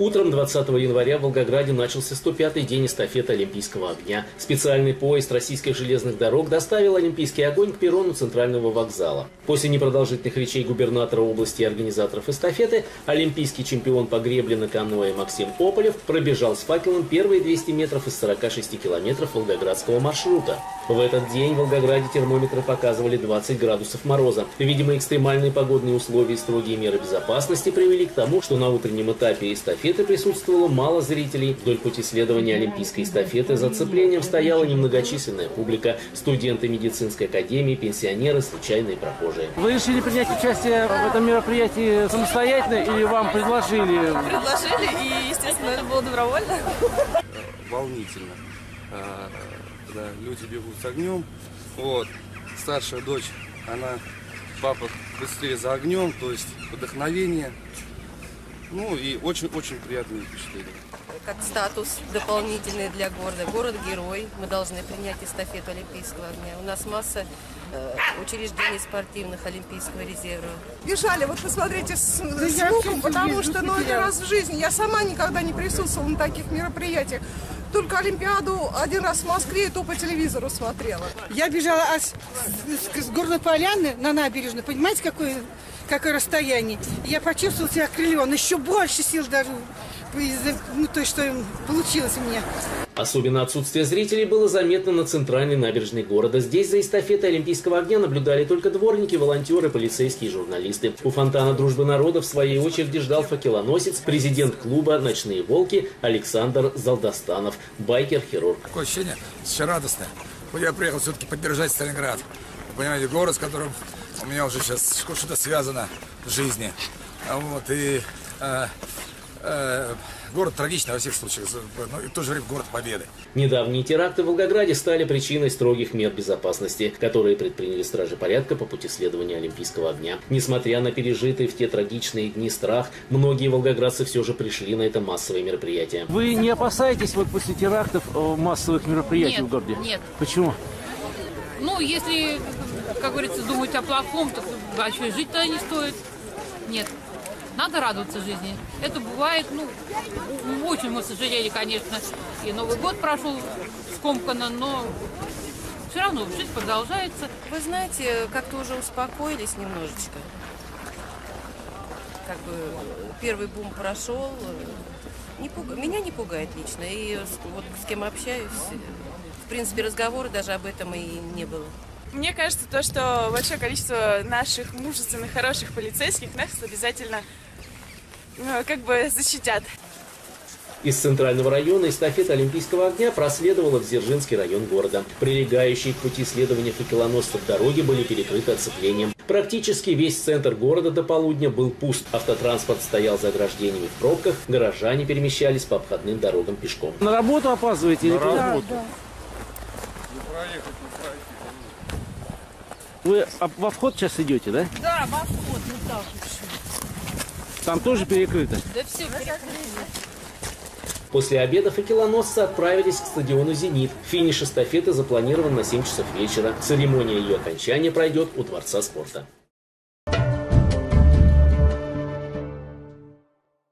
Утром 20 января в Волгограде начался 105-й день эстафеты Олимпийского огня. Специальный поезд российских железных дорог доставил Олимпийский огонь к перрону центрального вокзала. После непродолжительных речей губернатора области и организаторов эстафеты, олимпийский чемпион по гребле на каноэ Максим Ополев пробежал с факелом первые 200 метров из 46 километров волгоградского маршрута. В этот день в Волгограде термометры показывали 20 градусов мороза. Видимо, экстремальные погодные условия и строгие меры безопасности привели к тому, что на утреннем этапе эстафеты эстафеты присутствовало мало зрителей. Вдоль пути следования Олимпийской эстафеты за цеплением стояла немногочисленная публика. Студенты медицинской академии, пенсионеры, случайные прохожие. Вы решили принять участие в этом мероприятии самостоятельно или вам предложили? Предложили, и, естественно, это было добровольно. Волнительно. А, когда люди бегут с огнем. Вот. Старшая дочь, она, папа быстрее за огнем, то есть вдохновение. Ну и очень-очень приятные впечатления. Как статус дополнительный для города. Город-герой. Мы должны принять эстафету Олимпийского огня. У нас масса э, учреждений спортивных Олимпийского резерва. Бежали, вот посмотрите, с, с луком, потому что ну, это раз в жизни. Я сама никогда не присутствовала на таких мероприятиях. Только Олимпиаду один раз в Москве, и то по телевизору смотрела. Я бежала от, с, с, с горной поляны на набережную. Понимаете, какое, какое расстояние? Я почувствовала себя крылен. Еще больше сил даже ну, то, что получилось у меня. Особенно отсутствие зрителей было заметно на центральной набережной города. Здесь за эстафетой Олимпийского огня наблюдали только дворники, волонтеры, полицейские и журналисты. У фонтана Дружбы народа в своей очереди ждал факелоносец, президент клуба «Ночные волки» Александр Залдостанов, байкер-хирург. Такое ощущение все радостное. Я приехал все-таки поддержать Сталинград. Вы понимаете, город, с которым у меня уже сейчас что-то связано в жизни. Вот, и э, э, город трагичный во всех случаях, но и в то же время город победы. Недавние теракты в Волгограде стали причиной строгих мер безопасности, которые предприняли стражи порядка по пути следования Олимпийского огня. Несмотря на пережитый в те трагичные дни страх, многие волгоградцы все же пришли на это массовое мероприятие. Вы не опасаетесь вот после терактов э, массовых мероприятий нет, в городе? Нет. Почему? Ну, если, как говорится, думать о плохом, то вообще а жить-то не стоит. Нет. Надо радоваться жизни. Это бывает, ну, очень мы сожалели, конечно, и Новый год прошел скомканно, но все равно жизнь продолжается. Вы знаете, как-то уже успокоились немножечко. Как бы первый бум прошел. Не пуга... Меня не пугает лично. И вот с кем общаюсь, в принципе, разговоры даже об этом и не было. Мне кажется, то, что большое количество наших мужественных, хороших полицейских нас обязательно ну, как бы защитят. Из центрального района эстафета Олимпийского огня проследовала в Дзержинский район города. Прилегающие к пути следования факелоносцев дороги были перекрыты оцеплением. Практически весь центр города до полудня был пуст. Автотранспорт стоял за ограждениями в пробках, горожане перемещались по обходным дорогам пешком. На работу опаздываете? На или работу. Да, да. Не проехать, не пройти. Вы во вход сейчас идете, да? Да, в обход, вот так Там тоже перекрыто? Да все перекрыто. После обеда факелоносцы отправились к стадиону «Зенит». Финиш эстафеты запланирован на 7 часов вечера. Церемония ее окончания пройдет у Дворца спорта.